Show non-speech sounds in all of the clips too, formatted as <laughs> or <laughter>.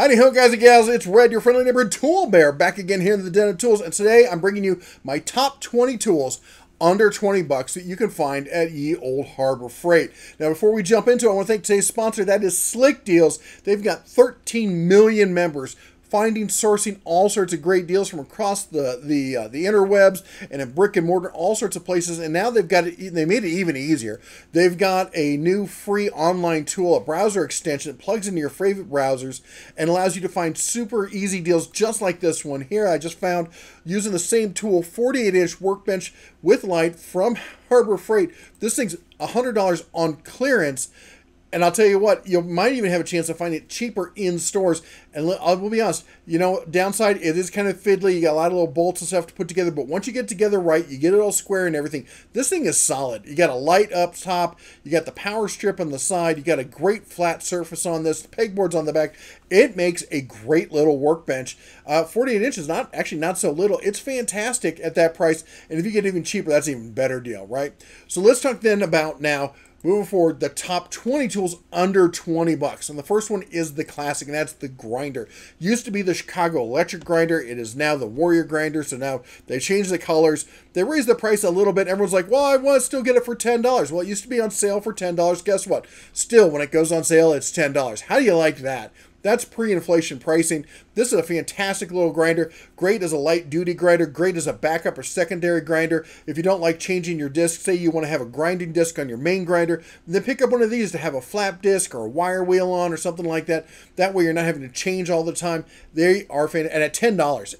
Howdy ho guys and gals, it's Red, your friendly neighborhood tool bear, back again here in the Den of Tools, and today I'm bringing you my top 20 tools under 20 bucks that you can find at Ye Old Harbor Freight. Now before we jump into it, I want to thank today's sponsor, that is Slick Deals. They've got 13 million members finding, sourcing all sorts of great deals from across the the uh, the interwebs and in brick and mortar, all sorts of places. And now they've got it. They made it even easier. They've got a new free online tool, a browser extension that plugs into your favorite browsers and allows you to find super easy deals, just like this one here. I just found using the same tool, 48 inch workbench with light from Harbor Freight. This thing's $100 on clearance and I'll tell you what, you might even have a chance to find it cheaper in stores. And I will be honest, you know, downside, it is kind of fiddly. You got a lot of little bolts and stuff to put together. But once you get together right, you get it all square and everything. This thing is solid. You got a light up top. You got the power strip on the side. You got a great flat surface on this. Pegboards on the back. It makes a great little workbench. Uh, 48 inches, not actually not so little. It's fantastic at that price. And if you get even cheaper, that's even better deal, right? So let's talk then about now Moving forward, the top 20 tools under 20 bucks. And the first one is the classic, and that's the grinder. Used to be the Chicago electric grinder. It is now the Warrior grinder. So now they changed the colors. They raised the price a little bit. Everyone's like, well, I want to still get it for $10. Well, it used to be on sale for $10. Guess what? Still, when it goes on sale, it's $10. How do you like that? That's pre-inflation pricing. This is a fantastic little grinder. Great as a light duty grinder. Great as a backup or secondary grinder. If you don't like changing your disc, say you want to have a grinding disc on your main grinder, then pick up one of these to have a flap disc or a wire wheel on or something like that. That way you're not having to change all the time. They are fantastic. And at $10,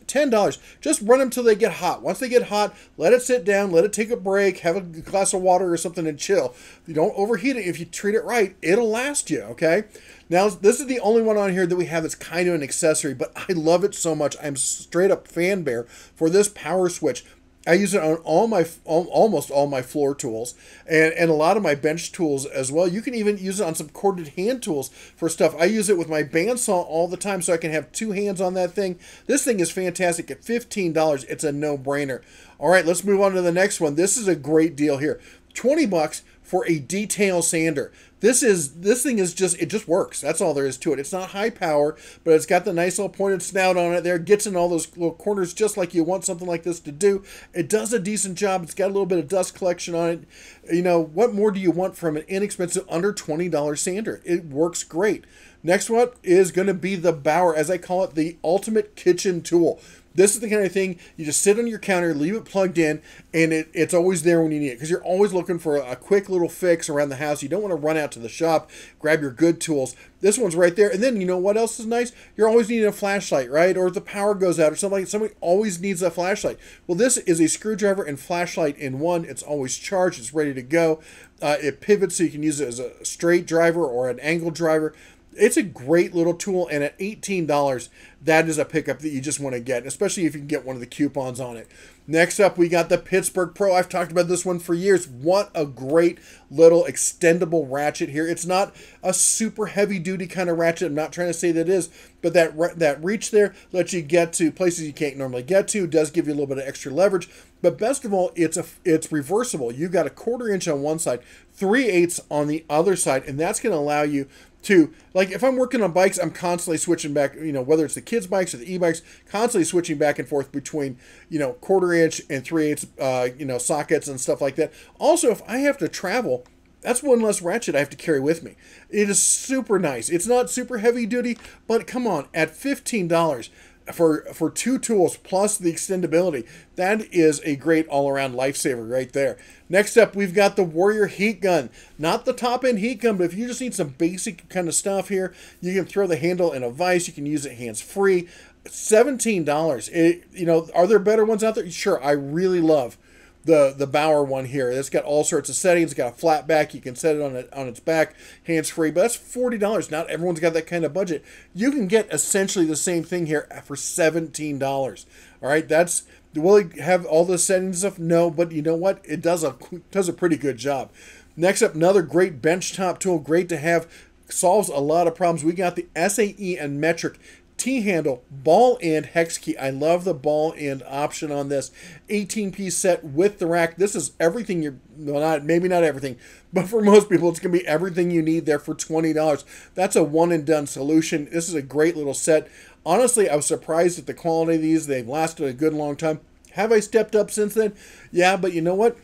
$10, just run them till they get hot. Once they get hot, let it sit down, let it take a break, have a glass of water or something and chill. You don't overheat it. If you treat it right, it'll last you, okay? Now, this is the only one on here that we have that's kind of an accessory, but I love it so much. I'm straight up fan bear for this power switch. I use it on all my almost all my floor tools and, and a lot of my bench tools as well. You can even use it on some corded hand tools for stuff. I use it with my bandsaw all the time so I can have two hands on that thing. This thing is fantastic at $15. It's a no-brainer. All right, let's move on to the next one. This is a great deal here. 20 bucks for a detail sander. This is this thing is just it just works. That's all there is to it. It's not high power, but it's got the nice little pointed snout on it there. Gets in all those little corners just like you want something like this to do. It does a decent job. It's got a little bit of dust collection on it. You know, what more do you want from an inexpensive under $20 sander? It works great. Next one is going to be the Bauer, as I call it, the ultimate kitchen tool. This is the kind of thing you just sit on your counter, leave it plugged in, and it, it's always there when you need it because you're always looking for a, quick little fix around the house. You don't want to run out to the shop, grab your good tools. This one's right there. And then you know what else is nice? You're always needing a flashlight, right? Or if the power goes out or something, somebody always needs a flashlight. Well, this is a screwdriver and flashlight in one. It's always charged, it's ready to go. Uh, it pivots so you can use it as a straight driver or an angle driver it's a great little tool and at $18 that is a pickup that you just want to get especially if you can get one of the coupons on it. Next up we got the pittsburgh pro. I've talked about this one for years. What a great little extendable ratchet here. It's not a super heavy duty kind of ratchet i'm not trying to say that it is but that that reach there lets you get to places you can't normally get to does give you a little bit of extra leverage but best of all it's a it's reversible. You've got a quarter inch on one side three eighths on the other side and that's going to allow you to like if I'm working on bikes, I'm constantly switching back, you know, whether it's the kids' bikes or the e-bikes, constantly switching back and forth between, you know, quarter inch and three eighths, uh, you know, sockets and stuff like that. Also, if I have to travel, that's one less ratchet I have to carry with me. It is super nice. It's not super heavy duty, but come on, at fifteen dollars for for two tools plus the extendability. That is a great all-around lifesaver right there. Next up we've got the warrior heat gun. Not the top end heat gun but if you just need some basic kind of stuff here you can throw the handle in a vise. You can use it hands free $17 you know are there better ones out there? Sure i really love the the Bauer one here. It's got all sorts of settings. It's got a flat back. You can set it on it on its back, hands free. But that's forty dollars. Not everyone's got that kind of budget. You can get essentially the same thing here for seventeen dollars. All right, that's will it have all the settings stuff? No, but you know what? It does a does a pretty good job. Next up, another great benchtop tool. Great to have. Solves a lot of problems. We got the SAE and Metric T-handle, ball end hex key. I love the ball end option on this 18-piece set with the rack. This is everything you're, well, not maybe not everything, <laughs> but for most people, it's going to be everything you need there for $20. That's a one and done solution. This is a great little set. Honestly, I was surprised at the quality of these. They've lasted a good long time. Have I stepped up since then? Yeah, but you know what?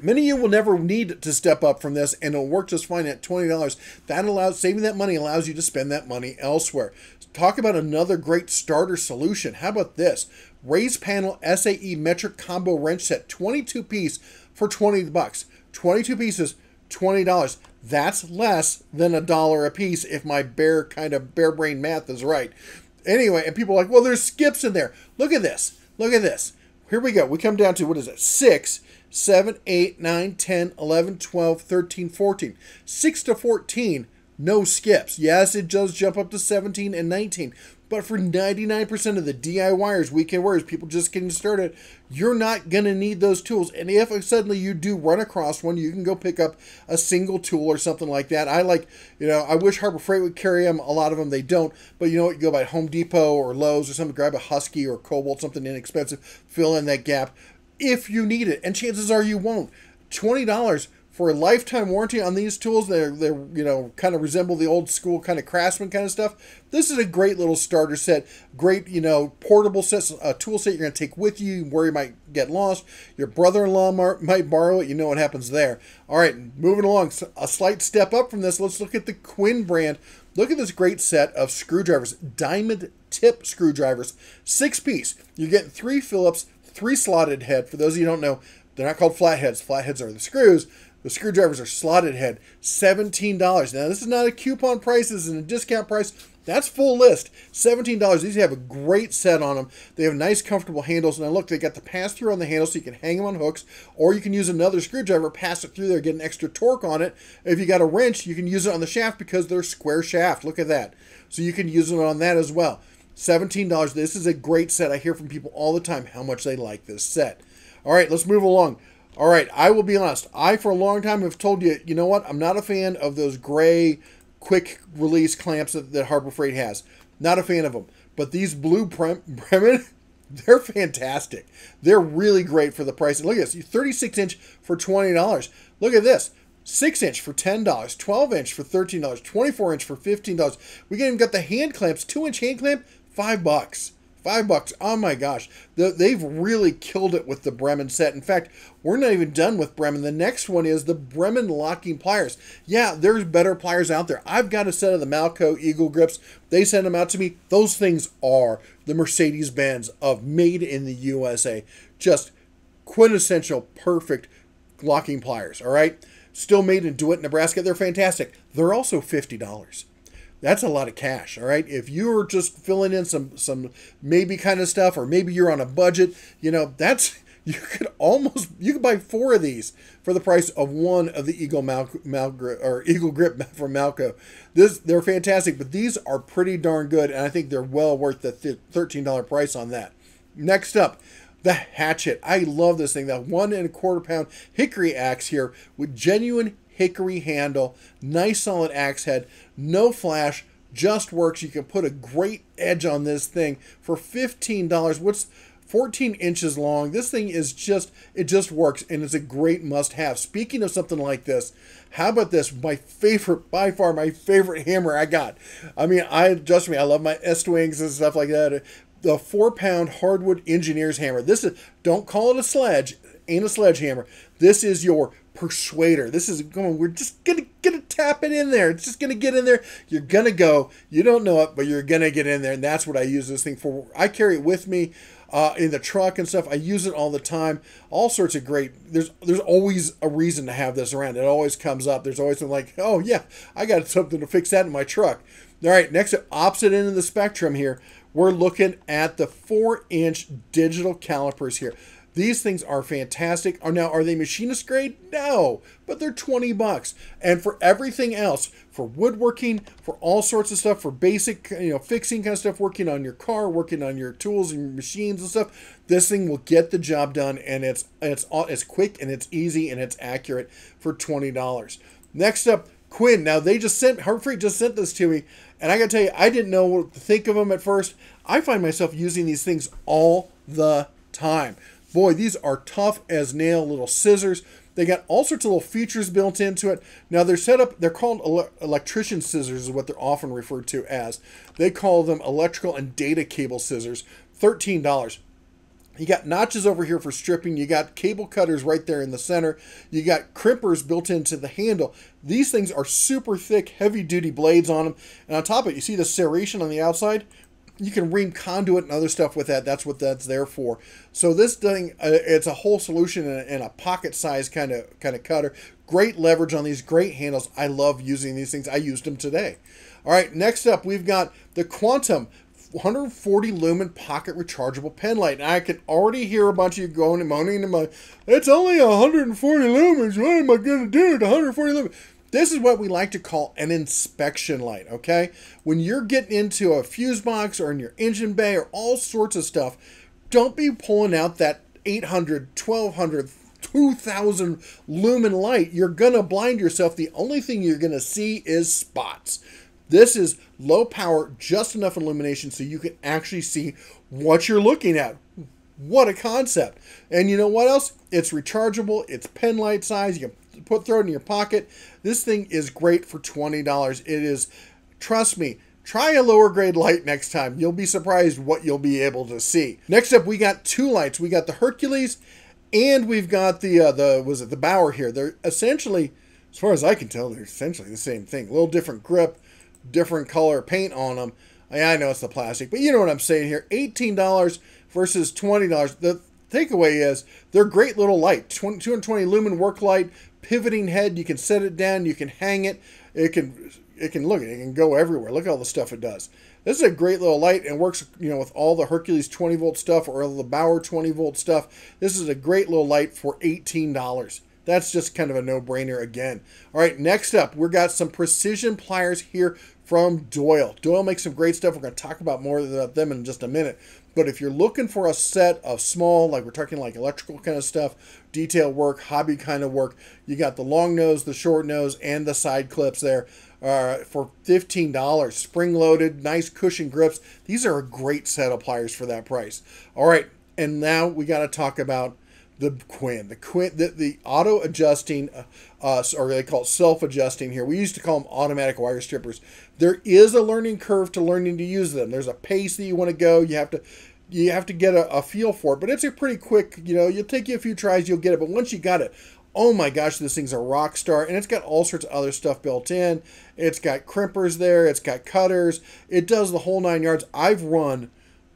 Many of you will never need to step up from this, and it'll work just fine at twenty dollars. That allows saving that money allows you to spend that money elsewhere. Talk about another great starter solution. How about this? Raised panel SAE metric combo wrench set, 22 piece for 20 bucks. 22 pieces, $20. That's less than a dollar a piece if my bare kind of bare brain math is right. Anyway, and people are like, well, there's skips in there. Look at this. Look at this. Here we go. We come down to what is it? Six 7, 8, 9, 10, 11, 12, 13, 14. 6 to 14, no skips. Yes, it does jump up to 17 and 19. But for 99% of the DIYers, weekend warriors, people just getting started, you're not going to need those tools. And if suddenly you do run across one, you can go pick up a single tool or something like that. I like, you know, I wish Harbor Freight would carry them. A lot of them they don't. But you know what? You go by Home Depot or Lowe's or something, grab a Husky or Kobalt, something inexpensive, fill in that gap if you need it, and chances are you won't. Twenty dollars for a lifetime warranty on these tools. They're they're you know kind of resemble the old school kind of craftsman kind of stuff. This is a great little starter set. Great you know portable set, a tool set you're going to take with you where you might get lost. Your brother-in-law might borrow it. You know what happens there. All right, moving along. A slight step up from this. Let's look at the Quinn brand. Look at this great set of screwdrivers, diamond tip screwdrivers, six piece. You're getting three Phillips three slotted head. For those of you don't know, they're not called flatheads. Flatheads are the screws. The screwdrivers are slotted head. $17. Now, this is not a coupon price. This is a discount price. That's full list. $17. These have a great set on them. They have nice, comfortable handles. Now, look, they got the pass through on the handle so you can hang them on hooks, or you can use another screwdriver, pass it through there, get an extra torque on it. If you got a wrench, you can use it on the shaft because they're square shaft. Look at that. So you can use it on that as well. $17. This is a great set. I hear from people all the time how much they like this set. All right, let's move along. All right, I will be honest. I, for a long time, have told you, you know what? I'm not a fan of those gray, quick release clamps that, that Harbor Freight has. Not a fan of them. But these blue <laughs> Bremen, they're fantastic. They're really great for the price. Look at this 36 inch for $20. Look at this. 6 inch for $10, 12 inch for $13, 24 inch for $15. We even got the hand clamps, 2 inch hand clamp, Five bucks. Five bucks. Oh my gosh. They've really killed it with the Bremen set. In fact, we're not even done with Bremen. The next one is the Bremen locking pliers. Yeah, there's better pliers out there. I've got a set of the Malco Eagle grips. They send them out to me. Those things are the Mercedes Benz of made in the USA. Just quintessential, perfect locking pliers. All right. Still made in DeWitt, Nebraska. They're fantastic. They're also $50 that's a lot of cash all right? If you're just filling in some some maybe kind of stuff or maybe you're on a budget you know that's <laughs> you could almost you could buy four of these for the price of one of the eagle mal, mal or <laughs> eagle grip <laughs> from malco. This they're fantastic but these are pretty darn good and i think they're well worth the $13 price on that. Next up the hatchet. I love this thing that one and a quarter pound hickory axe here with genuine hickory handle, nice solid axe head, no flash, just works. You can put a great edge on this thing for $15. What's 14 inches long. This thing is just, it just works and it's a great must have. Speaking of something like this, how about this? My favorite, by far, my favorite hammer I got. I mean, I, just me, I love my Estwings and stuff like that. The four pound hardwood engineer's hammer. This is, don't call it a sledge, ain't a sledgehammer. This is your persuader. This is going, we're just gonna gonna tap it in there. It's just gonna get in there. You're gonna go. You don't know it, but you're gonna get in there, and that's what I use this thing for. I carry it with me. Uh, in the truck and stuff. I use it all the time. All sorts of great. There's there's always a reason to have this around. It always comes up. There's always something like, oh yeah, I got something to fix that in my truck. All right, next opposite end of the spectrum here, we're looking at the four inch digital calipers here. These things are fantastic. Are now are they machinist grade? No, but they're 20 bucks. And for everything else, for woodworking, for all sorts of stuff, for basic, you know, fixing kind of stuff, working on your car, working on your tools and machines and stuff, this thing will get the job done and it's it's it's quick and it's easy and it's accurate for $20. Next up, Quinn. Now they just sent Freight just sent this to me, And I got to tell you, I didn't know what to think of them at first. I find myself using these things all the time. Boy, these are tough as nail little scissors. They got all sorts of little features built into it. Now they're set up, they're called ele- electrician scissors is what they're often referred to as. They call them electrical and data cable scissors. $13. You got notches over here for stripping. You got cable cutters right there in the center. You got crimpers built into the handle. These things are super thick, heavy duty blades on them. And on top of it, you see the serration on the outside? You can ream conduit and other stuff with that. That's what that's there for. So this thing, uh, it's a whole solution in a, pocket size kind of kind of cutter. Great leverage on these, great handles. I love using these things. I used them today. All right, next up, we've got the Quantum 140 lumen pocket rechargeable pen light. And I can already hear a bunch of you going and moaning and moaning, it's only 140 lumens. What am I going to do with 140 lumens? This is what we like to call an inspection light, okay? When you're getting into a fuse box or in your engine bay or all sorts of stuff, don't be pulling out that 800, 1200, 2000 lumen light. You're going to blind yourself. The only thing you're going to see is spots. This is low power, just enough illumination so you can actually see what you're looking at. What a concept. And you know what else? It's rechargeable, it's pen light size, you can put throw it in your pocket. This thing is great for $20. It is trust me, try a lower grade light next time. You'll be surprised what you'll be able to see. Next up, we got two lights. We got the Hercules and we've got the uh, the was it the Bauer here. They're essentially as far as I can tell, they're essentially the same thing. A little different grip, different color paint on them. I know it's the plastic, but you know what I'm saying here. $18 versus $20. The takeaway is they're great little light. 220 lumen work light, pivoting head. You can set it down. You can hang it. It can it can look it can go everywhere. Look at all the stuff it does. This is a great little light and works you know with all the Hercules 20 volt stuff or the Bauer 20 volt stuff. This is a great little light for $18. That's just kind of a no-brainer again. All right, next up, we've got some precision pliers here from Doyle. Doyle makes some great stuff. We're going to talk about more about them in just a minute. But if you're looking for a set of small, like we're talking like electrical kind of stuff, detail work, hobby kind of work, you got the long nose, the short nose, and the side clips there uh, for $15. Spring loaded, nice cushion grips. These are a great set of pliers for that price. All right, and now we got to talk about the Quinn, the Quinn, the, the auto adjusting, uh, or they call it self adjusting here. We used to call them automatic wire strippers. There is a learning curve to learning to use them. There's a pace that you want to go. You have to, you have to get a, a feel for it. But it's a pretty quick. You know, you'll take you a few tries, you'll get it. But once you got it, oh my gosh, this thing's a rock star, and it's got all sorts of other stuff built in. It's got crimpers there. It's got cutters. It does the whole nine yards. I've run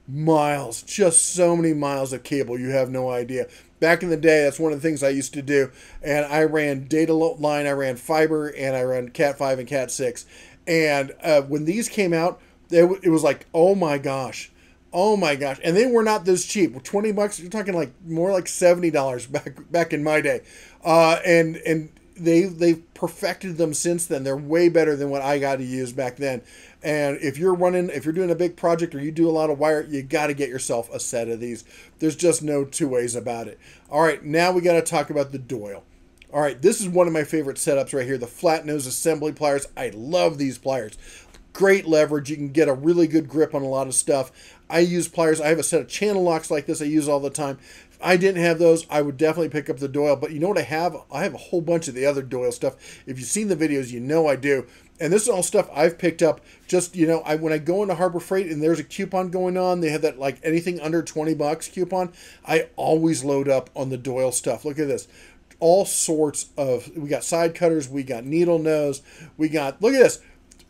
miles, just so many miles of cable. You have no idea. Back in the day, that's one of the things I used to do. And I ran data line, I ran fiber, and I ran Cat 5 and Cat 6. And uh, when these came out, it, it was like, oh my gosh. Oh my gosh. And they were not this cheap. 20 bucks, you're talking like more like $70 back back in my day. Uh, and and they they've perfected them since then. They're way better than what I got to use back then. And if you're running, if you're doing a big project or you do a lot of wire, you got to get yourself a set of these. There's just no two ways about it. All right, now we got to talk about the Doyle. All right, this is one of my favorite setups right here, the flat nose assembly pliers. I love these pliers. Great leverage. You can get a really good grip on a lot of stuff. I use pliers. I have a set of channel locks like this I use all the time. If I didn't have those, I would definitely pick up the Doyle. But you know what I have? I have a whole bunch of the other Doyle stuff. If you've seen the videos, you know I do and this is all stuff I've picked up. Just you know, I when I go into Harbor Freight and there's a coupon going on, they have that like anything under twenty bucks coupon. I always load up on the Doyle stuff. Look at this, all sorts of. We got side cutters, we got needle nose, we got look at this,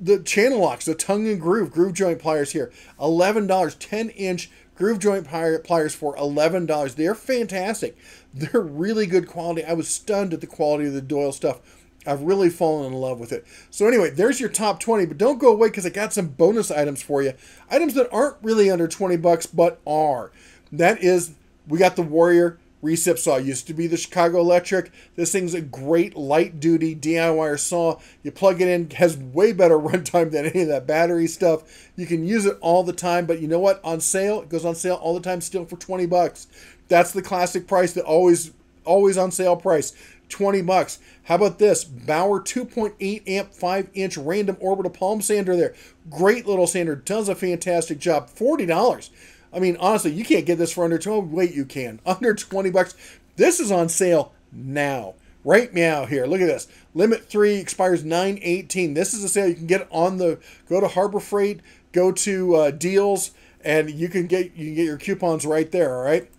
the channel locks, the tongue and groove groove joint pliers here, eleven dollars, ten inch groove joint pliers for eleven dollars. They're fantastic. They're really good quality. I was stunned at the quality of the Doyle stuff I've really fallen in love with it. So anyway, there's your top 20, but don't go away because I got some bonus items for you. Items that aren't really under 20 bucks, but are. That is, we got the Warrior recip saw. Used to be the Chicago Electric. This thing's a great light duty DIY saw. You plug it in, has way better <laughs> runtime than any of that battery stuff. You can use it all the time, but you know what? On sale, it goes on sale all the time still for 20 bucks. That's the classic price that always always on sale price. 20 bucks. How about this? Bauer 2.8 amp 5 inch random orbital palm sander there. Great little sander. Does a fantastic job. $40. I mean, honestly, you can't get this for under 20. Wait, you can. <laughs> Under 20 bucks. This is on sale now. Right now here. Look at this. Limit 3 expires 918. This is a sale you can get on the go to Harbor Freight, go to uh, deals and you can get you can get your coupons right there, all right?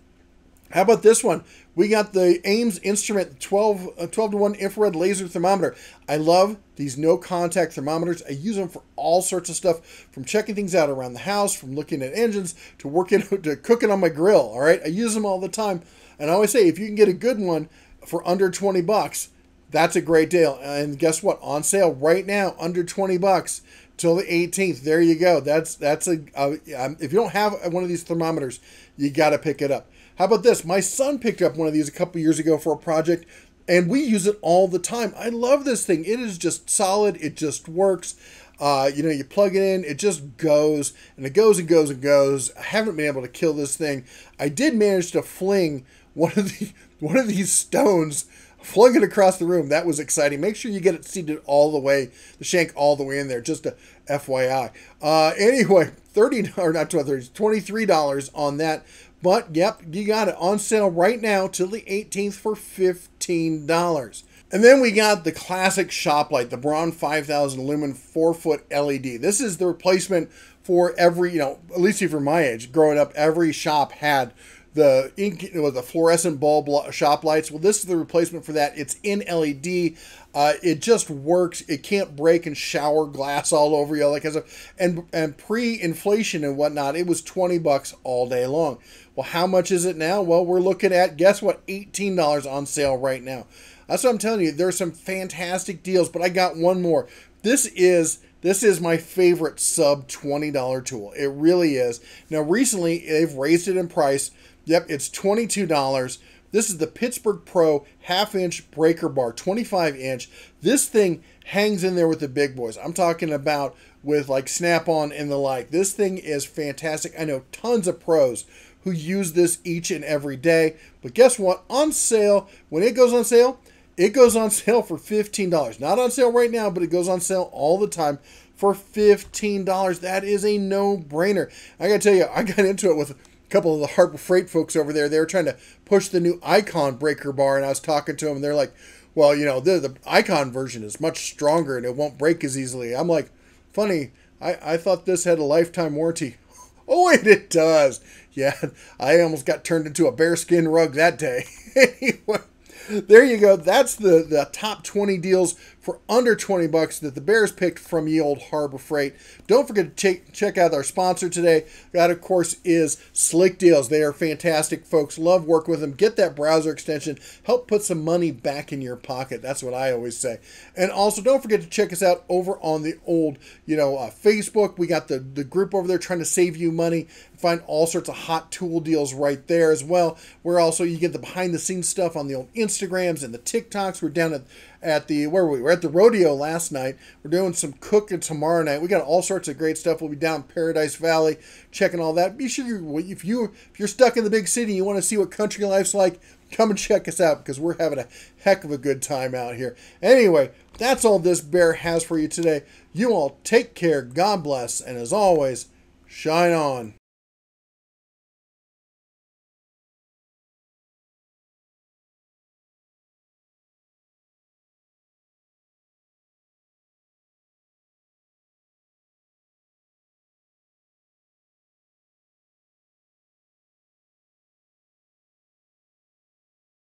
How about this one? We got the Ames Instrument 12, uh, 12 to 1 infrared laser thermometer. I love these no contact thermometers. I use them for all sorts of stuff from checking things out around the house, from looking at engines to working <laughs> to cooking on my grill. All right. I use them all the time. And I always say if you can get a good one for under 20 bucks, that's a great deal. And guess what? On sale right now, under 20 bucks till the 18th. There you go. That's that's a uh, if you don't have one of these thermometers, you got to pick it up. How about this? My son picked up one of these a couple years ago for a project, and we use it all the time. I love this thing. It is just solid. It just works. Uh, you know, you plug it in, it just goes, and it goes and goes and goes. I haven't been able to kill this thing. I did manage to fling one of the <laughs> one of these stones flung it across the room. That was exciting. Make sure you get it seated all the way, the shank all the way in there. Just a FYI. Uh, anyway, thirty <laughs> or not twenty, twenty three dollars on that. But yep, you got it on sale right now till the 18th for $15. And then we got the classic shop light, the Braun 5000 lumen 4 foot LED. This is the replacement for every, you know, at least for my age, growing up, every shop had the ink with the fluorescent bulb shop lights. Well, this is the replacement for that. It's in LED. Uh, it just works. It can't break and shower glass all over you like as a and and pre-inflation and whatnot. It was twenty bucks all day long. Well, how much is it now? Well, we're looking at guess what? Eighteen dollars on sale right now. That's what I'm telling you. There's some fantastic deals, but I got one more. This is this is my favorite sub $20 tool. It really is. Now, recently, they've raised it in price. Yep, it's $22. This is the Pittsburgh Pro half inch breaker bar, 25 inch. This thing hangs in there with the big boys. I'm talking about with like Snap on and the like. This thing is fantastic. I know tons of pros who use this each and every day. But guess what? On sale, when it goes on sale, it goes on <laughs> sale for $15. Not on sale right now, but it goes on sale all the time for $15. That is a no brainer. I got to tell you, I got into it with couple of the Harbor Freight folks over there, they were trying to push the new Icon breaker bar, and I was talking to them, and they're like, well, you know, the, the Icon version is much stronger and it won't break as easily. I'm like, funny, I, I thought this had a lifetime warranty. <laughs> Oh, wait, it does. Yeah, I almost got turned into a bearskin rug that day. <laughs> anyway, there you go. That's the, the top 20 deals for under 20 bucks that the Bears picked from ye old Harbor Freight. Don't forget to check, check out our sponsor today. That, of course, is Slick Deals. They are fantastic folks. Love work with them. Get that browser extension. Help put some money back in your pocket. That's what I always say. And also, don't forget to check us out over on the old, you know, uh, Facebook. We got the, the group over there trying to save you money. Find all sorts of hot tool deals right there as well. Where also you get the behind the scenes stuff on the old Instagrams and the TikToks. We're down at at the where were we? We're at the rodeo last night. We're doing some cooking tomorrow night. We got all sorts of great stuff. We'll be down Paradise Valley, checking all that. Be sure you if you if you're stuck in the big city, you want to see what country life's like. Come and check us out because we're having a heck of a good time out here. Anyway, that's all this bear has for you today. You all take care. God bless, and as always, shine on.